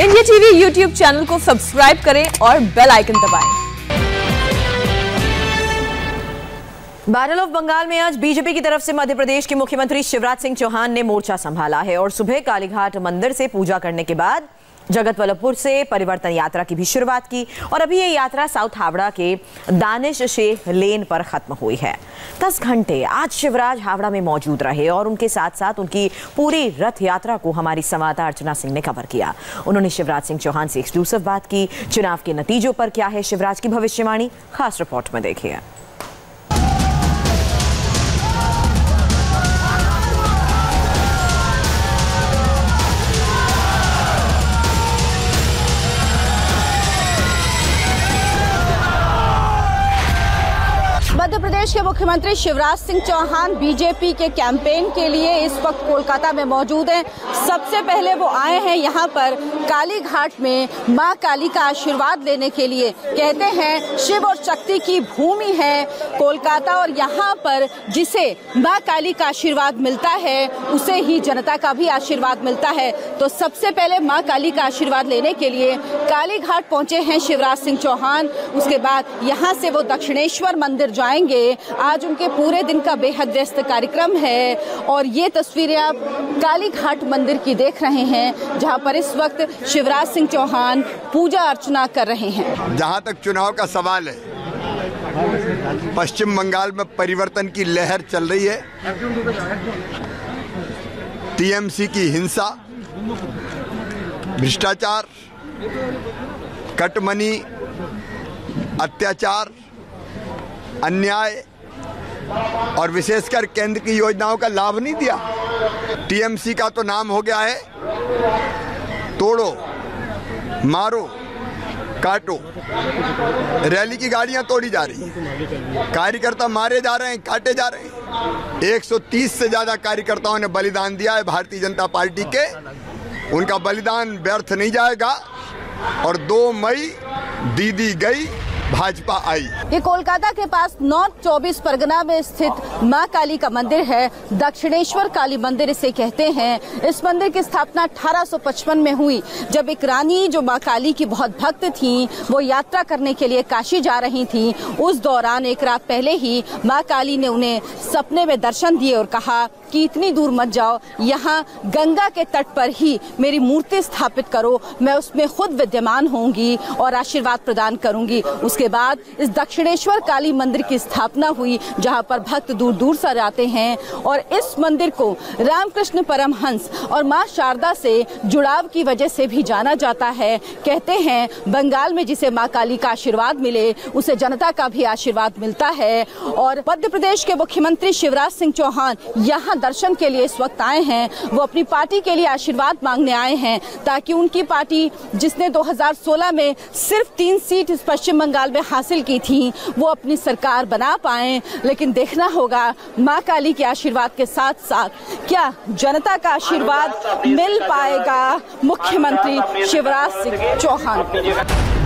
India TV YouTube channel को subscribe करें और बेल आइकन दबाएँ। बैटल ऑफ़ बंगाल में आज बीजेपी की तरफ़ से मध्य प्रदेश के मुख्यमंत्री शिवराज सिंह चौहान ने मोर्चा संभाला है और सुबह कालीघाट मंदिर से पूजा करने के बाद जगत वल्लभपुर से परिवर्तन यात्रा की भी शुरुआत की और अभी ये यात्रा साउथ हावड़ा के दानिश शेख लेन पर खत्म हुई है। दस घंटे आज शिवराज हावड़ा में मौजूद रहे और उनके साथ साथ उनकी पूरी रथ यात्रा को हमारी संवाददाता अर्चना सिंह ने कवर किया। उन्होंने शिवराज सिंह चौहान से एक्सक्लूसिव बात की। चुनाव के नतीजों पर क्या है शिवराज की भविष्यवाणी? खास रिपोर्ट में देखिए। मुख्यमंत्री शिवराज सिंह चौहान बीजेपी के कैंपेन के लिए इस वक्त कोलकाता में मौजूद हैं। सबसे पहले वो आए हैं यहाँ पर काली घाट में माँ काली का आशीर्वाद लेने के लिए। कहते हैं, शिव और शक्ति की भूमि है कोलकाता और यहाँ पर जिसे माँ काली का आशीर्वाद मिलता है, उसे ही जनता का भी आशीर्वाद मिलता है। तो सबसे पहले माँ काली का आशीर्वाद लेने के लिए काली घाट पहुँचे हैं शिवराज सिंह चौहान। उसके बाद यहाँ से वो दक्षिणेश्वर मंदिर जाएँगे। आज उनके पूरे दिन का बेहद व्यस्त कार्यक्रम है और ये तस्वीरें आप काली घाट मंदिर की देख रहे हैं, जहाँ पर इस वक्त शिवराज सिंह चौहान पूजा अर्चना कर रहे हैं। जहाँ तक चुनाव का सवाल है, पश्चिम बंगाल में परिवर्तन की लहर चल रही है। टीएमसी की हिंसा, भ्रष्टाचार, कटमनी, अत्याचार, अन्याय और विशेषकर केंद्र की योजनाओं का लाभ नहीं दिया। टीएमसी का तो नाम हो गया है। तोड़ो, मारो, काटो। रैली की गाड़ियाँ तोड़ी जा रही कार्यकर्ता मारे जा रहे हैं, काटे जा रहे हैं। 130 से ज़्यादा कार्यकर्ताओं ने बलिदान दिया है भारतीय जनता पार्टी के। उनका बलिदान व्यर्थ नहीं जाएगा। और 2 मई दीदी गई भाजपा आई। ये कोलकाता के पास नॉर्थ चौबीस परगना में स्थित माँ काली का मंदिर है। दक्षिणेश्वर काली मंदिर इसे कहते हैं। इस मंदिर की स्थापना 1855 में हुई, जब एक रानी जो माँ काली की बहुत भक्त थी, वो यात्रा करने के लिए काशी जा रही थी। उस दौरान एक रात पहले ही माँ काली ने उन्हें सपने में दर्शन दिए और कहा कि इतनी दूर मत जाओ, यहाँ गंगा के तट पर ही मेरी मूर्ति स्थापित करो। मैं उसमें खुद विद्यमान होंगी और आशीर्वाद प्रदान करूँगी। उसके बाद इस दक्षिणेश्वर काली मंदिर की स्थापना हुई, जहाँ पर भक्त दूर दूर से आते हैं और इस मंदिर को रामकृष्ण परमहंस और माँ शारदा से जुड़ाव की वजह से भी जाना जाता है। कहते हैं, बंगाल में जिसे माँ काली का आशीर्वाद मिले, उसे जनता का भी आशीर्वाद मिलता है। और मध्य प्रदेश के मुख्यमंत्री शिवराज सिंह चौहान यहाँ दर्शन के लिए इस वक्त आए हैं, वो अपनी पार्टी के लिए आशीर्वाद मांगने आए हैं, ताकि उनकी पार्टी जिसने 2016 में सिर्फ़ तीन सीट इस पश्चिम बंगाल में हासिल की थी, वो अपनी सरकार बना पाए। लेकिन देखना होगा माँ काली के आशीर्वाद के साथ साथ क्या जनता का आशीर्वाद मिल पाएगा मुख्यमंत्री शिवराज सिंह चौहान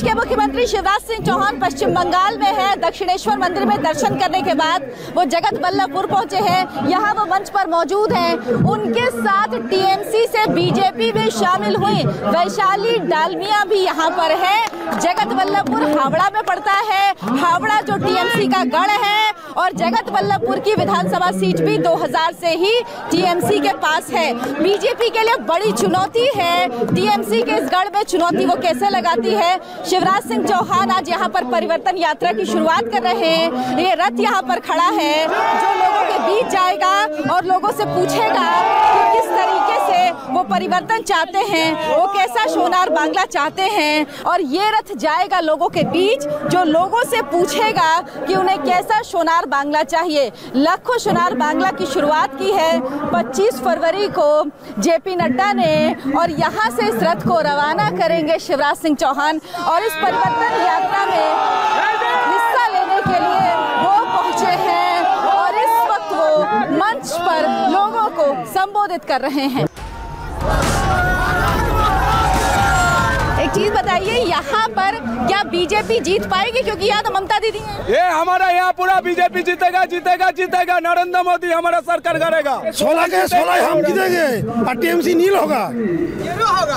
प्रदेश के मुख्यमंत्री शिवराज सिंह चौहान पश्चिम बंगाल में है। दक्षिणेश्वर मंदिर में दर्शन करने के बाद वो जगत बल्लभपुर पहुँचे हैं। यहाँ वो मंच पर मौजूद हैं। उनके साथ टीएमसी से बीजेपी में शामिल हुई। वैशाली डालमिया भी यहाँ पर है। जगत बल्लभपुर हावड़ा में पड़ता है। हावड़ा जो टीएमसी का गढ़ है और जगत वल्लभपुर की विधानसभा सीट भी 2000 से ही टीएमसी के पास है। बीजेपी के लिए बड़ी चुनौती है। टीएमसी के इस गढ़ में चुनौती वो कैसे लगाती है? शिवराज सिंह चौहान आज यहाँ पर परिवर्तन यात्रा की शुरुआत कर रहे हैं। ये रथ यहाँ पर खड़ा है। जो लोगों के बीच जाएगा और लोगों से पूछेगा कि किस तरीके वो परिवर्तन चाहते हैं, वो कैसा सोनार बांग्ला चाहते हैं और ये रथ जाएगा लोगों के बीच जो लोगों से पूछेगा कि उन्हें कैसा सोनार बांग्ला चाहिए। लाखों सोनार बांग्ला की शुरुआत की है 25 फरवरी को जेपी नड्डा ने और यहाँ से इस रथ को रवाना करेंगे शिवराज सिंह चौहान और इस परिवर्तन यात्रा में हिस्सा लेने के लिए वो पहुँचे हैं और इस वक्त वो मंच पर लोगों को संबोधित कर रहे हैं। एक चीज़ बताइए यहाँ पर क्या बीजेपी जीत पाएगी? क्योंकि यहाँ तो ममता दीदी हैं। ये हमारा यहाँ पूरा बीजेपी जीतेगा जीतेगा जीतेगा। नरेंद्र मोदी हमारा सरकार करेगा। सोलह के सोलह हम जीतेंगे और टीएमसी नील होगा।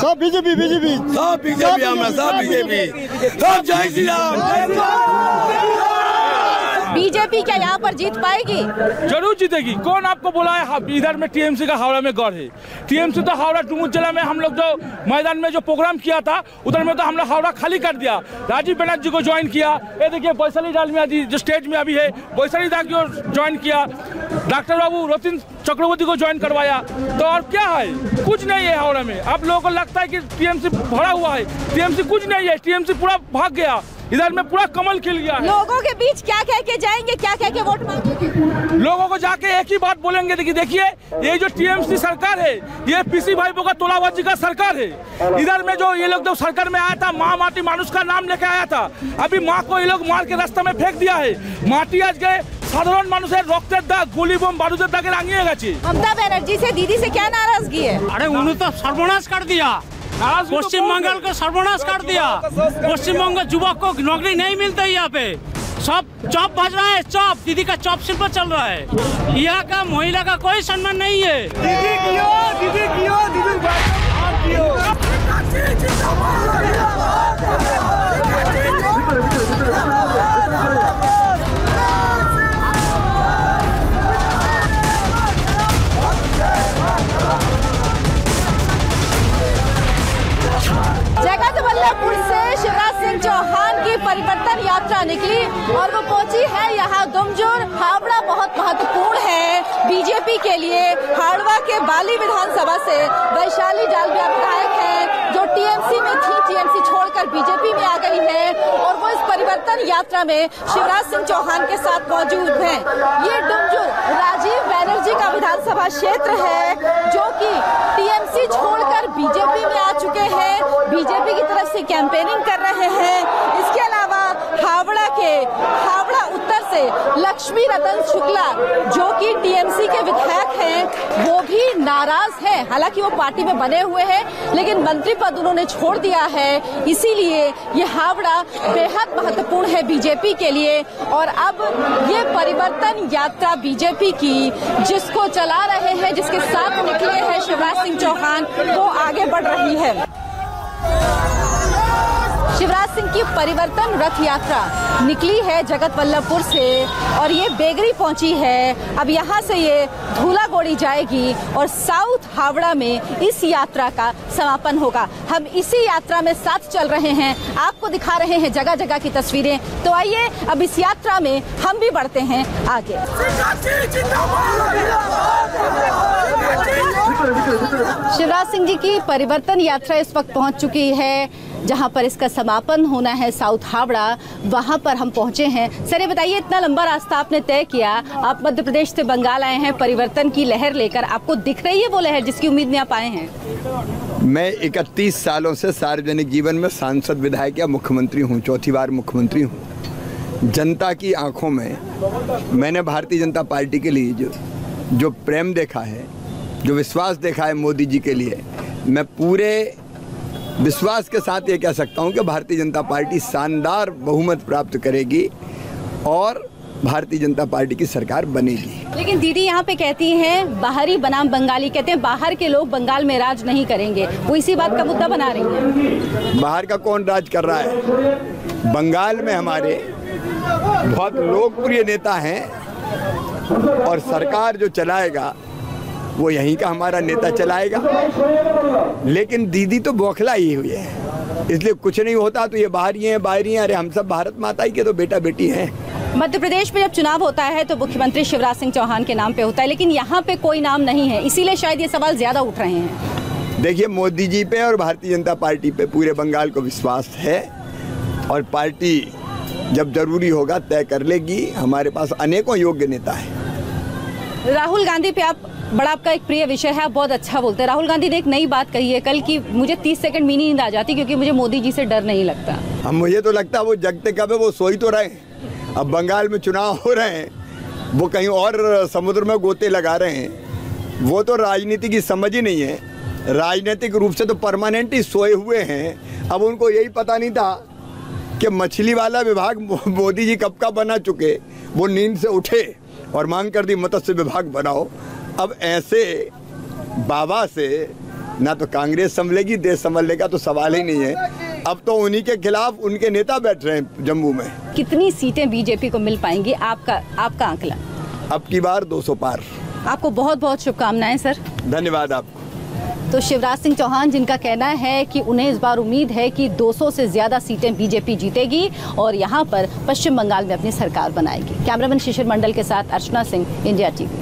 सब बीजेपी बीजेपी। सब बीजेपी हमारा सब बीजेपी। सब जय श्री राम। बीजेपी क्या यहाँ पर जीत पाएगी? ज़रूर जीतेगी। कौन आपको बोला है? हाँ, इधर में टीएमसी का हावड़ा में गढ़ है। टीएमसी तो हावड़ा टूमू जिला में हम लोग जो मैदान में जो प्रोग्राम किया था उधर में तो हम लोग हावड़ा खाली कर दिया। राजीव बनर्जी को ज्वाइन किया। ये देखिए वैशाली डाल में जी जो स्टेज में अभी है वैशाली दास को ज्वाइन किया। डॉक्टर बाबू रोतिन चक्रवर्ती को ज्वाइन करवाया। तो और क्या है? कुछ नहीं है हावड़ा में। आप लोगों को लगता है कि टीएमसी भरा हुआ है। टीएमसी कुछ नहीं है। टीएमसी पूरा भाग गया। इधर में पूरा कमल खिल गया है लोगों के बीच क्या कह के जाएंगे क्या कह के वोट मांगेंगे लोगों को जाके एक ही बात बोलेंगे देखिए देखिए ये जो टीएमसी सरकार है ये पीसी भाईपो का तोलाबाजी का सरकार है इधर में जो ये लोग जब सरकार में आया था माँ माटी मानुष का नाम लेके आया था अभी माँ को ये लोग मार के रास्ते में फेंक दिया है माटी आज गए সাধারণ মানুষের রক্তের দাগ গুলি বোম বারুদের দাগে রাঙিয়ে গেছে ममता बनर्जी से दीदी से क्या नाराजगी है अरे उन्होंने तो सर्वनाश कर दिया पश्चिम बंगाल को सर्वनाश कर दिया। पश्चिम बंगाल युवक को नौकरी नहीं मिलता यहाँ पे। सब चौप बज रहा है चौप। दीदी का चौप शिल्प चल रहा है। यहाँ का महिला का कोई सम्मान नहीं है। दीदी कियो दीदी कियो दीदी जगत बल्लभपुर से शिवराज सिंह चौहान की परिवर्तन यात्रा निकली और वो पहुँची है यहाँ गुमजोर। हावड़ा बहुत महत्वपूर्ण है बीजेपी के लिए हाड़वा के बाली विधानसभा से वैशाली डालबिया विधायक टीएमसी में थी, टीएमसी छोड़कर बीजेपी में आ गई है और वो इस परिवर्तन यात्रा में शिवराज सिंह चौहान के साथ मौजूद है। ये डुमजुर राजीव बैनर्जी का विधानसभा क्षेत्र है, जो कि टीएमसी छोड़कर बीजेपी में आ चुके हैं। बीजेपी की तरफ़ से कैंपेनिंग कर रहे हैं। इसके अलावा हावड़ा के, हावड़ा उत्तर से लक्ष्मी रतन शुक्ला, जो कि टीएमसी के विधायक हैं, वो भी नाराज़ हैं। हालाँकि वो पार्टी में बने हुए हैं, लेकिन मंत्री पद उन्होंने छोड़ दिया है। इसीलिए ये हावड़ा बेहद महत्वपूर्ण है बीजेपी के लिए। और अब ये परिवर्तन यात्रा बीजेपी की, जिसको चला रहे हैं, जिसके साथ निकले हैं शिवराज सिंह चौहान, वो आगे बढ़ रही है। शिवराज सिंह की परिवर्तन रथ यात्रा निकली है जगत वल्लभपुर से और ये बेगरी पहुँची है। अब यहाँ से ये धूला गोड़ी जाएगी और साउथ हावड़ा में इस यात्रा का समापन होगा। हम इसी यात्रा में साथ चल रहे हैं। आपको दिखा रहे हैं जगह जगह की तस्वीरें। तो आइए, अब इस यात्रा में हम भी बढ़ते हैं आगे। शिवराज सिंह जी की परिवर्तन यात्रा इस वक्त पहुँच चुकी है। जहाँ पर इसका समापन होना है साउथ हावड़ा, वहाँ पर हम पहुँचे हैं। सर, ये बताइए, इतना लंबा रास्ता आपने तय किया, आप मध्य प्रदेश से बंगाल आए हैं, परिवर्तन की लहर लेकर, आपको दिख रही है वो लहर जिसकी उम्मीद में आप आए हैं? मैं 31 सालों से सार्वजनिक जीवन में सांसद, विधायक या मुख्यमंत्री हूँ, चौथी बार मुख्यमंत्री हूँ। जनता की आँखों में मैंने भारतीय जनता पार्टी के लिए जो जो प्रेम देखा है, जो विश्वास देखा है मोदी जी के लिए, मैं पूरे विश्वास के साथ ये कह सकता हूँ कि भारतीय जनता पार्टी शानदार बहुमत प्राप्त करेगी और भारतीय जनता पार्टी की सरकार बनेगी। लेकिन दीदी यहाँ पे कहती हैं बाहरी बनाम बंगाली कहते हैं बाहर के लोग बंगाल में राज नहीं करेंगे। वो इसी बात का मुद्दा बना रही हैं। बाहर का कौन राज कर रहा है? बंगाल में हमारे बहुत लोकप्रिय नेता हैं और सरकार जो चलाएगा वो यहीं का हमारा नेता चलाएगा। लेकिन दीदी तो बौखला ही हुई है। इसलिए कुछ नहीं होता तो ये बाहरी हैं बाहरी हैं। अरे हम सब भारत माता ही के तो बेटा बेटी हैं। मध्य प्रदेश में जब चुनाव होता है तो मुख्यमंत्री शिवराज सिंह चौहान के नाम पे होता है लेकिन यहाँ पे कोई नाम नहीं है। इसीलिए शायद ये सवाल ज़्यादा उठ रहे हैं। देखिए मोदी जी पे और भारतीय जनता पार्टी पे पूरे बंगाल को विश्वास है और पार्टी जब ज़रूरी होगा तय कर लेगी। हमारे पास अनेकों योग्य नेता है। राहुल गांधी पे आप बड़ा आपका एक प्रिय विषय है, आप बहुत अच्छा बोलते हैं। राहुल गांधी ने एक नई बात कही है कल की मुझे 30 सेकंड में नींद आ जाती क्योंकि मुझे मोदी जी से डर नहीं लगता। हम मुझे तो लगता है वो जगते कब है, वो सोई तो रहे। अब बंगाल में चुनाव हो रहे हैं, वो कहीं और समुद्र में गोते लगा रहे हैं, वो तो राजनीति की समझ ही नहीं है। राजनीतिक रूप से तो परमानेंट ही सोए हुए हैं। अब उनको यही पता नहीं था कि मछली वाला विभाग मोदी जी कब का बना चुके, वो नींद से उठे और मांग कर दी, मत्स्य विभाग बनाओ। अब ऐसे बाबा से ना तो कांग्रेस संभलेगी देश संभलने का तो सवाल ही नहीं है। अब तो उन्हीं के खिलाफ उनके नेता बैठ रहे हैं जम्मू में। कितनी सीटें बीजेपी को मिल पाएँगी? आपका आपका आंकलन। अब की बार 200 पार। आपको बहुत बहुत शुभकामनाएँ सर। धन्यवाद आपको तो शिवराज सिंह चौहान जिनका कहना है कि उन्हें इस बार उम्मीद है कि 200 से ज़्यादा सीटें बीजेपी जीतेगी और यहाँ पर पश्चिम बंगाल में अपनी सरकार बनाएगी। कैमरामैन शिशिर मंडल के साथ अर्चना सिंह इंडिया टीवी।